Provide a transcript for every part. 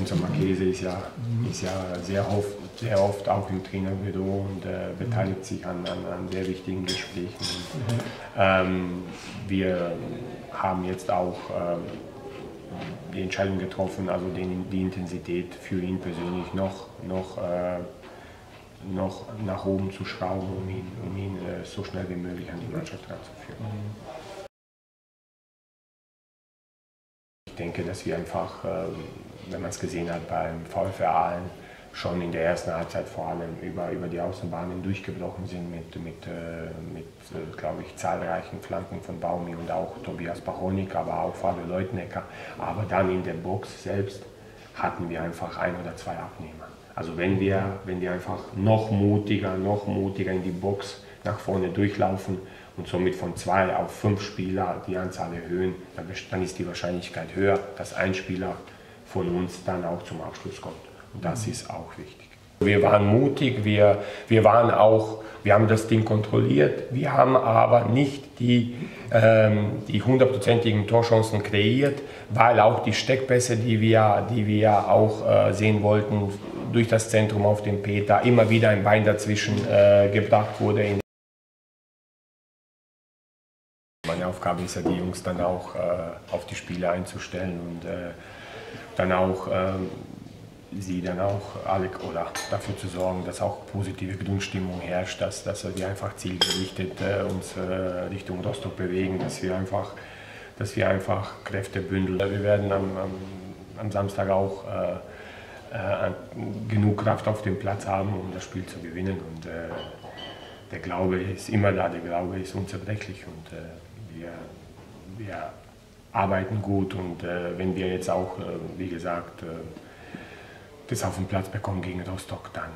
Enzo Marchese ist ja, ist ja sehr, oft, sehr oft auch im Trainerbüro und äh, beteiligt sich an, an, an, sehr wichtigen Gesprächen. Und, ähm, wir haben jetzt auch ähm, die Entscheidung getroffen, also den, die Intensität für ihn persönlich noch, noch, äh, noch nach oben zu schrauben, um ihn, um ihn äh, so schnell wie möglich an die Mannschaft ranzuführen. Ich denke, dass wir einfach, ähm, wenn man es gesehen hat beim VfR Aalen, schon in der ersten Halbzeit vor allem über, über die Außenbahnen durchgebrochen sind mit, mit, äh, mit äh, glaube ich, zahlreichen Flanken von Baumi und auch Tobias Bachonik, aber auch Fabio Leutnecker. Aber dann in der Box selbst hatten wir einfach ein oder zwei Abnehmer. Also wenn wir, wenn wir einfach noch mutiger, noch mutiger in die Box nach vorne durchlaufen und somit von zwei auf fünf Spieler die Anzahl erhöhen, dann ist die Wahrscheinlichkeit höher, dass ein Spieler von uns dann auch zum Abschluss kommt. Und das ist auch wichtig. Wir waren mutig, wir, wir waren auch, wir haben das Ding kontrolliert, wir haben aber nicht die, ähm, die hundertprozentigen Torchancen kreiert, weil auch die Steckpässe, die wir, die wir auch äh, sehen wollten, durch das Zentrum auf den Peter immer wieder ein Bein dazwischen äh, gebracht wurde. Meine Aufgabe ist ja, die Jungs dann auch äh, auf die Spiele einzustellen und äh, dann auch ähm, sie dann auch alle oder dafür zu sorgen, dass auch positive Grundstimmung herrscht, dass, dass wir einfach zielgerichtet äh, uns äh, Richtung Rostock bewegen, dass wir einfach, dass wir einfach Kräfte bündeln. Wir werden am, am, am Samstag auch äh, äh genug Kraft auf dem Platz haben, um das Spiel zu gewinnen. Und äh, der Glaube ist immer da, der Glaube ist unzerbrechlich und äh, wir, wir arbeiten gut und wenn wir jetzt auch, wie gesagt, das auf den Platz bekommen gegen Rostock, dann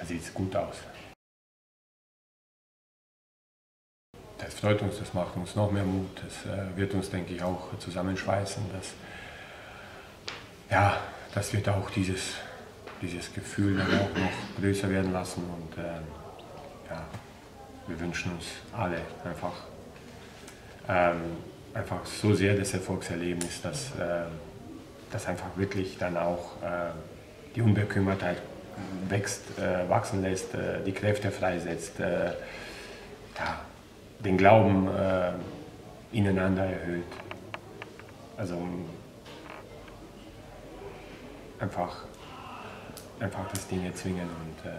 äh, sieht es gut aus. Das freut uns, das macht uns noch mehr Mut, das äh, wird uns, denke ich, auch zusammenschweißen. Das, ja, das wird auch dieses, dieses Gefühl dann auch noch größer werden lassen und äh, ja, wir wünschen uns alle einfach, ähm, einfach so sehr das Erfolgserlebnis, dass äh, das einfach wirklich dann auch äh, die Unbekümmertheit wächst, äh, wachsen lässt, äh, die Kräfte freisetzt, äh, ja, den Glauben äh, ineinander erhöht. Also einfach, einfach das Ding erzwingen und